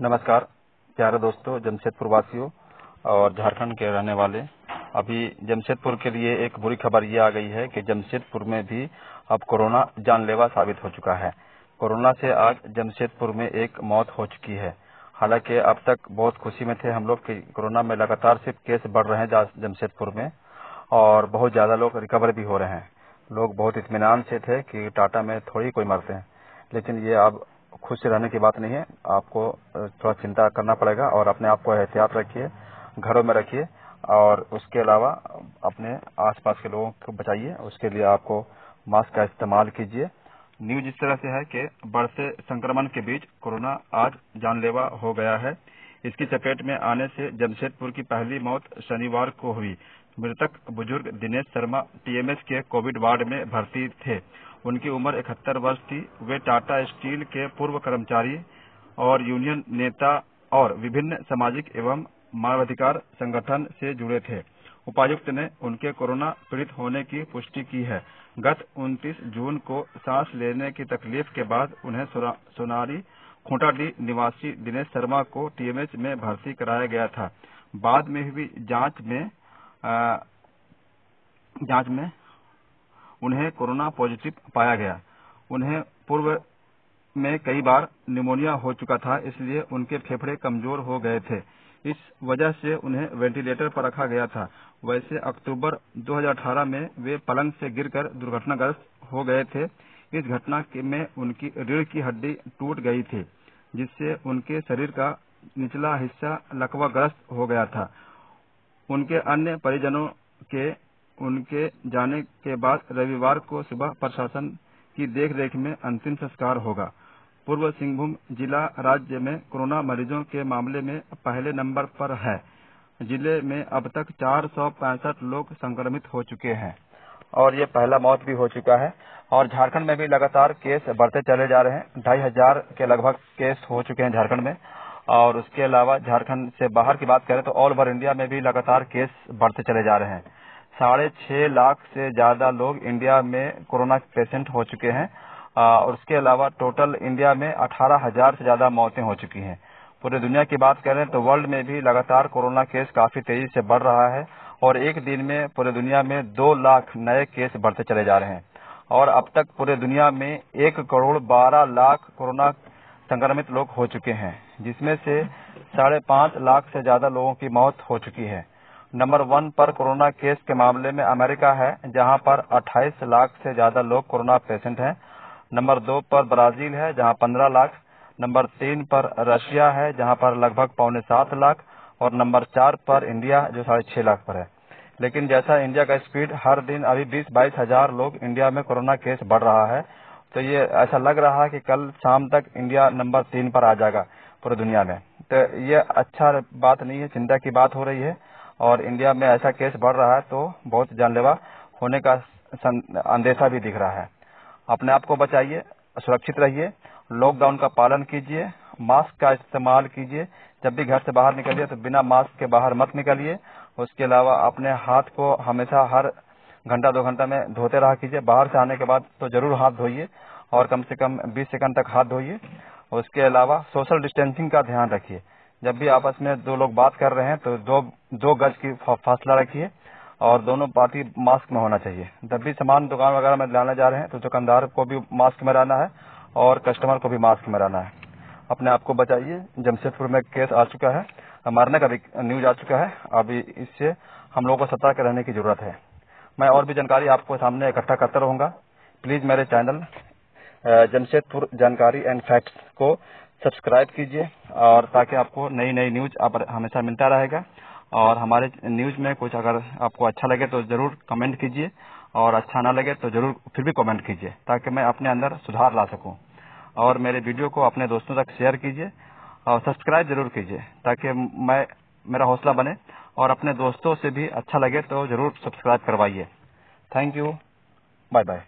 नमस्कार, प्यारे दोस्तों जमशेदपुर वासियों और झारखंड के रहने वाले। अभी जमशेदपुर के लिए एक बुरी खबर ये आ गई है कि जमशेदपुर में भी अब कोरोना जानलेवा साबित हो चुका है। कोरोना से आज जमशेदपुर में एक मौत हो चुकी है। हालाँकि अब तक बहुत खुशी में थे हम लोग कि कोरोना में लगातार सिर्फ़ केस बढ़ रहे हैं जमशेदपुर में और बहुत ज़्यादा लोग रिकवर भी हो रहे हैं। लोग बहुत इतमान से थे कि टाटा में थोड़ी कोई मरते हैं। लेकिन ये अब खुश रहने की बात नहीं है। आपको थोड़ा चिंता करना पड़ेगा और अपने आप को एहतियात रखिए, घरों में रखिए और उसके अलावा अपने आसपास के लोगों को बचाइए। उसके लिए आपको मास्क का इस्तेमाल कीजिए। न्यूज़ इस तरह से है कि बढ़ते संक्रमण के बीच कोरोना आज जानलेवा हो गया है। इसकी चपेट में आने से जमशेदपुर की पहली मौत शनिवार को हुई। मृतक बुज़ुर्ग दिनेश शर्मा टीएमएस के कोविड वार्ड में भर्ती थे। उनकी उम्र इकहत्तर वर्ष थी। वे टाटा स्टील के पूर्व कर्मचारी और यूनियन नेता और विभिन्न सामाजिक एवं मानवाधिकार संगठन से जुड़े थे। उपायुक्त ने उनके कोरोना पीड़ित होने की पुष्टि की है। गत 29 जून को सांस लेने की तकलीफ़ के बाद उन्हें सोनारी, खूंटाडी निवासी दिनेश शर्मा को टीएमएच में भर्ती कराया गया था। बाद में हुई जाँच में जाँच में उन्हें कोरोना पॉजिटिव पाया गया। उन्हें पूर्व में कई बार निमोनिया हो चुका था, इसलिए उनके फेफड़े कमज़ोर हो गए थे। इस वजह से उन्हें वेंटिलेटर पर रखा गया था। वैसे अक्टूबर 2018 में वे पलंग से गिरकर दुर्घटनाग्रस्त हो गए थे। इस घटना में उनकी रीढ़ की हड्डी टूट गई थी, जिससे उनके शरीर का निचला हिस्सा लकवाग्रस्त हो गया था। उनके अन्य परिजनों के, उनके जाने के बाद रविवार को सुबह प्रशासन की देखरेख में अंतिम संस्कार होगा। पूर्व सिंहभूम जिला राज्य में कोरोना मरीजों के मामले में पहले नंबर पर है। ज़िले में अब तक चार सौ पैंसठ लोग संक्रमित हो चुके हैं और ये पहला मौत भी हो चुका है और झारखंड में भी लगातार केस बढ़ते चले जा रहे हैं। ढाई हज़ार के लगभग केस हो चुके हैं झारखंड में और उसके अलावा झारखंड से बाहर की बात करें तो ऑल ओवर इंडिया में भी लगातार केस बढ़ते चले जा रहे हैं। साढ़े छह लाख से ज़्यादा लोग इंडिया में कोरोना पेशेंट हो चुके हैं और उसके अलावा टोटल इंडिया में अठारह हज़ार से ज़्यादा मौतें हो चुकी हैं। पूरे दुनिया की बात करें तो वर्ल्ड में भी लगातार कोरोना केस काफ़ी तेज़ी से बढ़ रहा है, और एक दिन में पूरे दुनिया में दो लाख नए केस बढ़ते चले जा रहे हैं। और अब तक पूरे दुनिया में एक करोड़ बारह लाख कोरोना संक्रमित लोग हो चुके हैं। जिसमें से साढ़े पाँच लाख से ज़्यादा लोगों की मौत हो चुकी है। नंबर वन पर कोरोना केस के मामले में अमेरिका है, जहाँ पर 28 लाख से ज़्यादा लोग कोरोना पेशेंट हैं। नंबर दो पर ब्राज़ील है, जहाँ 15 लाख। नंबर तीन पर रशिया है, जहाँ पर लगभग पौने सात लाख। और नंबर चार पर इंडिया, जो साढ़े छह लाख पर है। लेकिन जैसा इंडिया का स्पीड हर दिन अभी बीस बाईस हज़ार लोग इंडिया में कोरोना केस बढ़ रहा है तो ये ऐसा लग रहा है कि कल शाम तक इंडिया नंबर तीन पर आ जाएगा। पूरी दुनिया में। तो ये अच्छा बात नहीं है, चिंता की बात हो रही है और इंडिया में ऐसा केस बढ़ रहा है तो बहुत जानलेवा होने का अंदेशा भी दिख रहा है। अपने आप को बचाइए, सुरक्षित रहिए लॉकडाउन का पालन कीजिए मास्क का इस्तेमाल कीजिए। जब भी घर से बाहर निकलिए तो बिना मास्क के बाहर मत निकलिए। उसके अलावा अपने हाथ को हमेशा हर घंटा दो घंटा में धोते रहा कीजिए। बाहर से आने के बाद तो ज़रूर हाथ धोइए और कम से कम 20 सेकंड तक हाथ धोइए। उसके अलावा सोशल डिस्टेंसिंग का ध्यान रखिए। जब भी आपस में दो लोग बात कर रहे हैं तो दो दो गज की फासला रखिए और दोनों पार्टी मास्क में होना चाहिए। जब भी सामान, दुकान वगैरह में लाने जा रहे हैं तो दुकानदार को भी मास्क में रहना है और कस्टमर को भी मास्क में रहना है। अपने आप को बचाइए। जमशेदपुर में केस आ चुका है, मरने का भी न्यूज़ आ चुका है। अभी इससे हम लोगों को सतर्क रहने की ज़रूरत है। मैं और भी जानकारी आपको सामने इकट्ठा करता रहूँगा। प्लीज़ मेरे चैनल जमशेदपुर जानकारी एंड फैक्ट्स को सब्सक्राइब कीजिए और ताकि आपको नई नई न्यूज़ आप हमेशा मिलता रहेगा। और हमारे न्यूज़ में कुछ अगर आपको अच्छा लगे तो ज़रूर कमेंट कीजिए और अच्छा ना लगे तो ज़रूर फिर भी कमेंट कीजिए ताकि मैं अपने अंदर सुधार ला सकूँ। और मेरे वीडियो को अपने दोस्तों तक शेयर कीजिए और सब्सक्राइब ज़रूर कीजिए ताकि मैं, मेरा हौसला बने और अपने दोस्तों से भी अच्छा लगे तो ज़रूर सब्सक्राइब करवाइए। Thank you bye bye